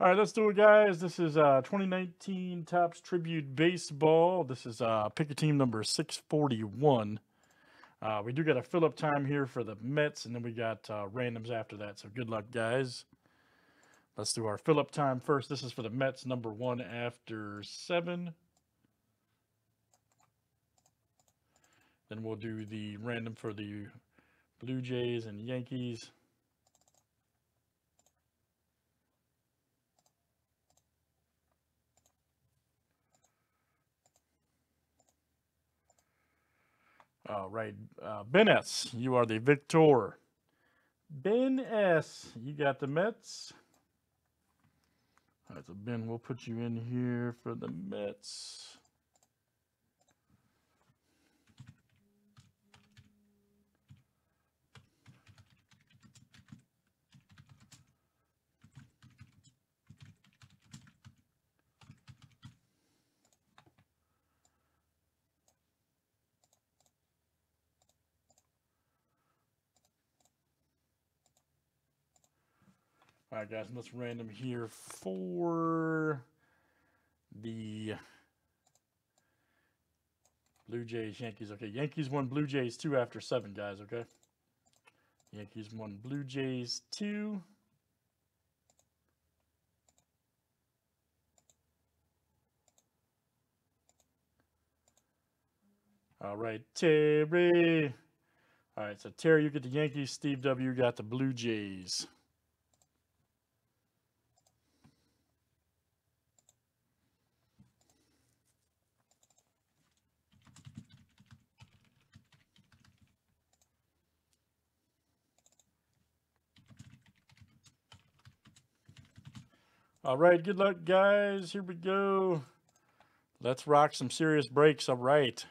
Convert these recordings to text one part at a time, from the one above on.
All right, let's do it, guys. This is uh, 2019 Topps Tribute Baseball. This is uh, pick a team number 641. Uh, we do got a fill up time here for the Mets, and then we got uh, randoms after that. So good luck, guys. Let's do our fill up time first. This is for the Mets, number one after seven. Then we'll do the random for the Blue Jays and Yankees. All right, uh, Ben S., you are the victor. Ben S., you got the Mets. All right, so Ben, we'll put you in here for the Mets. All right, guys, let's random here for the Blue Jays, Yankees. Okay, Yankees won Blue Jays two after seven, guys, okay? Yankees won Blue Jays two. All right, Terry. All right, so Terry, you get the Yankees. Steve W. got the Blue Jays. All right, good luck, guys. Here we go. Let's rock some serious breaks. All right.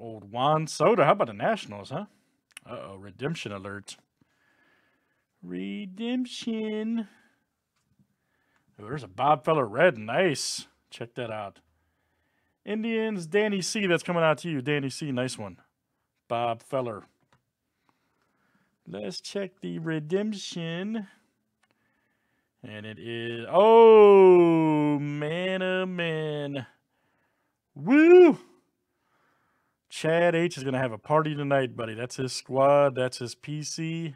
Old Juan Soto. How about the Nationals, huh? Uh oh, redemption alert. Redemption. There's a Bob Feller red. Nice. Check that out. Indians, Danny C. That's coming out to you. Danny C. Nice one. Bob Feller. Let's check the redemption. And it is. Oh, man, oh, man. Woo! Chad H is going to have a party tonight, buddy. That's his squad. That's his PC.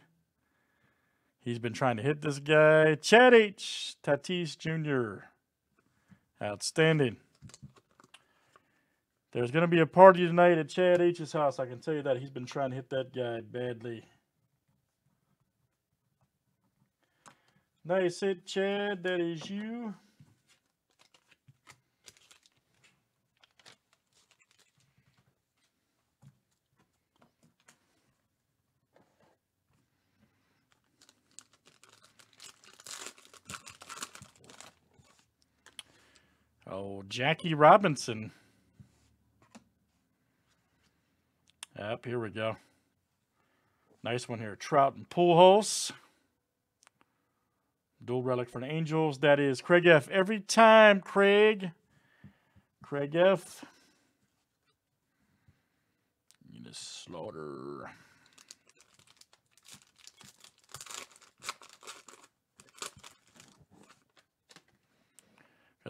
He's been trying to hit this guy. Chad H. Tatis Jr. Outstanding. There's going to be a party tonight at Chad H's house. I can tell you that. He's been trying to hit that guy badly. Nice hit, Chad. That is you. Oh, Jackie Robinson. Yep, here we go. Nice one here. Trout and Pujols. Dual relic for the Angels. That is Craig F. Every time, Craig. Craig F. Enos Slaughter.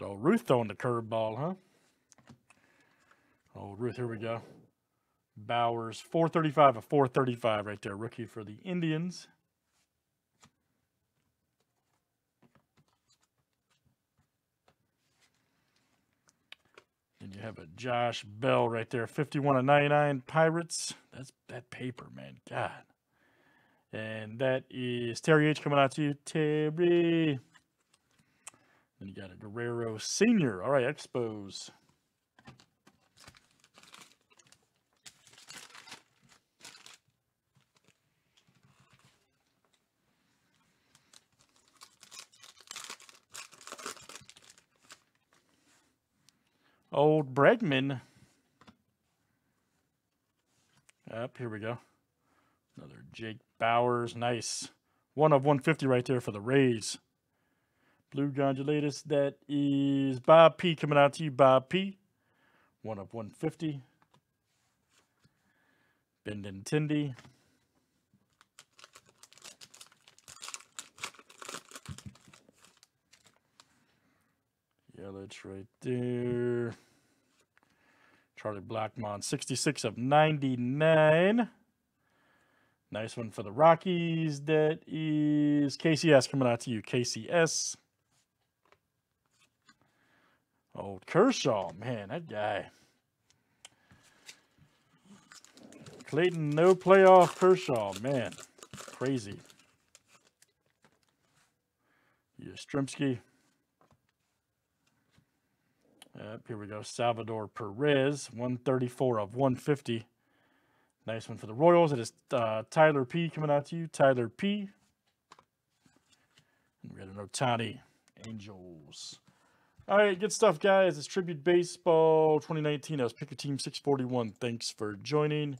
Got old Ruth throwing the curveball, huh? Oh, Ruth, here we go. Bauers, 435 of 435 right there. Rookie for the Indians. And you have a Josh Bell right there, 51 of 99 Pirates. That's that paper, man. God. And that is Terry H coming out to you. Terry. Then you got a Guerrero Senior. All right, Expos. Old Bregman. Up, here we go. Another Jake Bauers. Nice. One of 150 right there for the Rays. Blue Gondolatus. That is Bob P coming out to you, Bob P. One of 150. Benintendi. Yelich right there. Charlie Blackmon, 66 of 99. Nice one for the Rockies. That is KCS coming out to you. KCS. Old Kershaw, man, that guy. Clayton, no playoff Kershaw, man. Crazy. Yastrzemski. Yep, here we go. Salvador Perez, 134 of 150. Nice one for the Royals. It is uh, Tyler P coming out to you. Tyler P. And we got an Ohtani Angels. All right, good stuff, guys. It's Tribute Baseball 2019. I was Pick a Team 641. Thanks for joining.